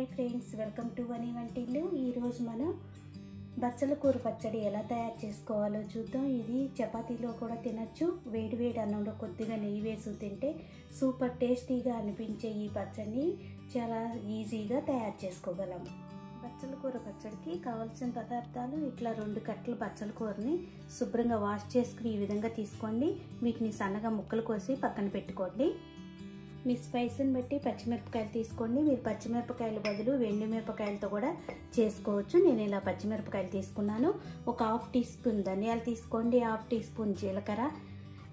Hi friends welcome to వని వంటిల్లు. ఈరోజు మనం బచ్చల కూర పచ్చడి ఎలా తయారు చేసుకోవాలో చూద్దాం. ఇది చపాతీలో కూడా తినచ్చు. వేడి వేడి అన్నంలో కొద్దిగా నెయ్యి వేసి తింటే సూపర్ టేస్టీగా అనిపించే ఈ పచ్చడిని చాలా ఈజీగా తయారు చేసుకోగలం. బచ్చల కూర పచ్చడికి కావాల్సిన పదార్థాలు ఇట్లా రెండు కట్టలు బచ్చల కూరని శుభ్రంగా వాష్ చేసుకుని ఈ విధంగా తీసుకోండి. వీటిని సన్నగా ముక్కలు కోసి పక్కన పెట్టుకోండి. మీ స్పైస్ని బట్టి పచ్చిమిరపకాయలు తీసుకోండి. మీరు పచ్చిమిరపకాయల బదులు వెండి మిరపకాయలతో కూడా చేసుకోవచ్చు. నేను ఇలా పచ్చిమిరపకాయలు తీసుకున్నాను. ఒక హాఫ్ టీ స్పూన్ ధనియాలు తీసుకోండి. హాఫ్ టీ స్పూన్ జీలకర్ర.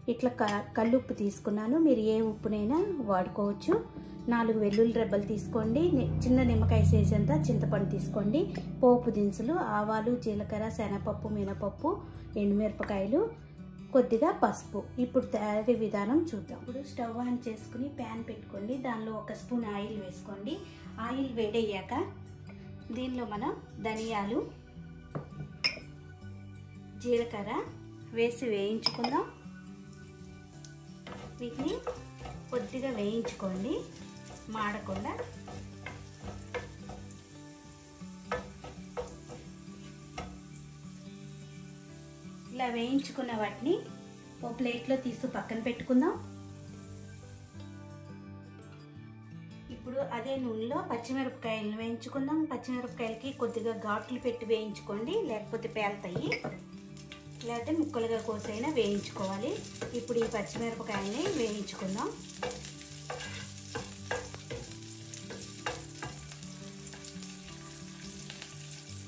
ఇట్లా క కల్లుప్పు తీసుకున్నాను. మీరు ఏ ఉప్పునైనా వాడుకోవచ్చు. నాలుగు వెల్లుల్లి రెబ్బలు తీసుకోండి. చిన్న నిమ్మకాయ సైజ్ అంతా చింతపండు తీసుకోండి. పోపు దినుసులు ఆవాలు జీలకర్ర శనగపప్పు మినపప్పు ఎండుమిరపకాయలు కొద్దిగా పసుపు. ఇప్పుడు తయారీ విధానం చూద్దాం. ఇప్పుడు స్టవ్ ఆన్ చేసుకుని ప్యాన్ పెట్టుకోండి. దానిలో ఒక స్పూన్ ఆయిల్ వేసుకోండి. ఆయిల్ వేడయ్యాక దీనిలో మనం ధనియాలు జీలకర్ర వేసి వేయించుకుందాం. వీటిని కొద్దిగా వేయించుకోండి. మాడకుండా ఇలా వేయించుకున్న వాటిని ఓ ప్లేట్లో తీసి పక్కన పెట్టుకుందాం. ఇప్పుడు అదే నూనెలో పచ్చిమిరపకాయలను వేయించుకుందాం. పచ్చిమిరపకాయలకి కొద్దిగా ఘాట్లు పెట్టి వేయించుకోండి లేకపోతే పేలుతాయి. లేకపోతే ముక్కలుగా కోసైనా వేయించుకోవాలి. ఇప్పుడు ఈ పచ్చిమిరపకాయని వేయించుకుందాం.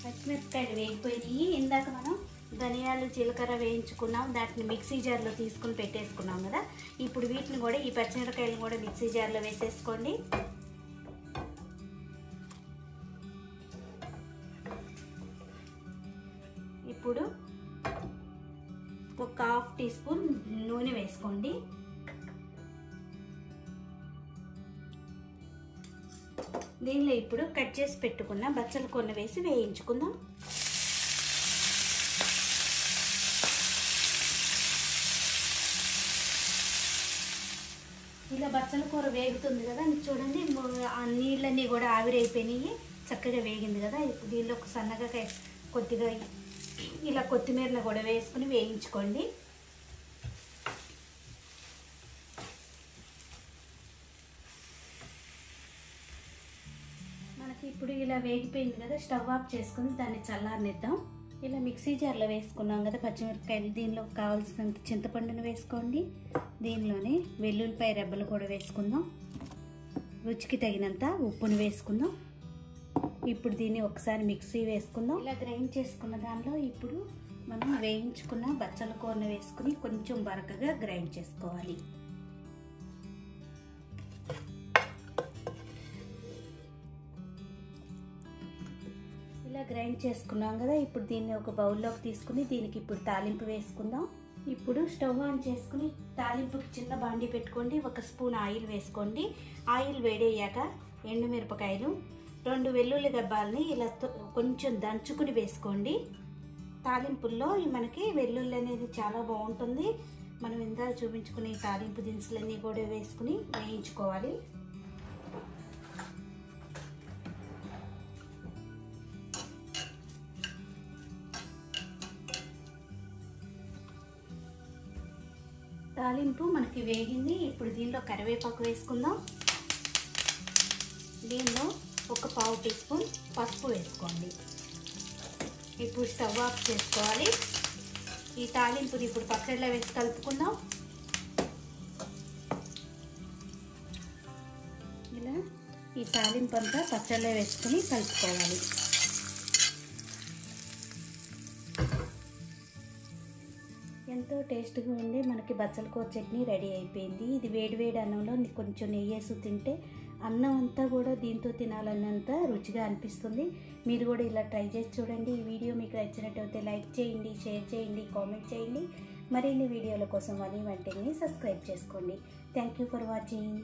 పచ్చిమిరపకాయలు వేగిపోయినాయి. ఇందాక మనం ధనియాలు జీలకర్ర వేయించుకున్నాం. దాటిని మిక్సీ జార్లో తీసుకుని పెట్టేసుకున్నాం కదా. ఇప్పుడు వీటిని కూడా ఈ పచ్చిమిరపకాయలను కూడా మిక్సీ జార్లో వేసేసుకోండి. ఇప్పుడు ఒక హాఫ్ టీ స్పూన్ నూనె వేసుకోండి. దీనిలో ఇప్పుడు కట్ చేసి పెట్టుకున్న బచ్చల కొన్న వేసి వేయించుకుందాం. ఇలా బచ్చల కూర వేగుతుంది కదా చూడండి ఆ నీళ్ళన్నీ కూడా ఆవిరైపోయినాయి చక్కగా వేగింది కదా. దీనిలో సన్నగా కొద్దిగా ఇలా కొత్తిమీరను కూడా వేసుకుని వేయించుకోండి. మనకి ఇప్పుడు ఇలా వేగిపోయింది కదా స్టవ్ ఆఫ్ చేసుకుని దాన్ని చల్లారనిద్దాం. ఇలా మిక్సీ జార్లో వేసుకున్నాం కదా పచ్చిమిరపకాయలు. దీనిలో కావాల్సినంత చింతపండును వేసుకోండి. దీనిలోనే వెల్లుల్లిపాయ రెబ్బలు కూడా వేసుకుందాం. రుచికి తగినంత ఉప్పును వేసుకుందాం. ఇప్పుడు దీన్ని ఒకసారి మిక్సీ వేసుకుందాం. ఇలా గ్రైండ్ చేసుకున్న దానిలో ఇప్పుడు మనం వేయించుకున్న బచ్చల కూరను వేసుకుని కొంచెం బరకగా గ్రైండ్ చేసుకోవాలి. గ్రైండ్ చేసుకున్నాం కదా ఇప్పుడు దీన్ని ఒక బౌల్లోకి తీసుకుని దీనికి ఇప్పుడు తాలింపు వేసుకుందాం. ఇప్పుడు స్టవ్ ఆన్ చేసుకుని తాలింపుకి చిన్న బాండి పెట్టుకోండి ఒక స్పూన్ ఆయిల్ వేసుకోండి. ఆయిల్ వేడయ్యాక ఎండుమిరపకాయలు రెండు వెల్లుల్లి గబ్బాలని ఇలా కొంచెం దంచుకుని వేసుకోండి. తాలింపుల్లో మనకి వెల్లుల్లి అనేది చాలా బాగుంటుంది. మనం ఇందా చూపించుకునే తాలింపు దినుసులన్నీ కూడా వేసుకుని వేయించుకోవాలి. తాలింపు మనకి వేగింది. ఇప్పుడు దీనిలో కరివేపాకు వేసుకుందాం. దీనిలో ఒక పావు టీ స్పూన్ పసుపు వేసుకోండి. ఇప్పుడు స్టవ్ ఆఫ్ చేసుకోవాలి. ఈ తాలింపుని ఇప్పుడు పచ్చడిలో వేసి కలుపుకుందాం. ఇలా ఈ తాలింపు అంతా పచ్చడిలో వేసుకుని కలుపుకోవాలి. ఎంతో టేస్ట్గా ఉండే మనకి బచ్చలకూర చట్నీ రెడీ అయిపోయింది. ఇది వేడివేడి అన్నంలో కొంచెం నెయ్యి వేసి తింటే అన్నం అంతా కూడా దీంతో తినాలన్నంత రుచిగా అనిపిస్తుంది. మీరు కూడా ఇలా ట్రై చేసి చూడండి. ఈ వీడియో మీకు నచ్చినట్టయితే లైక్ చేయండి షేర్ చేయండి కామెంట్ చేయండి. మరిన్ని వీడియోల కోసం అని వెంటనే సబ్స్క్రైబ్ చేసుకోండి. Thank you for watching.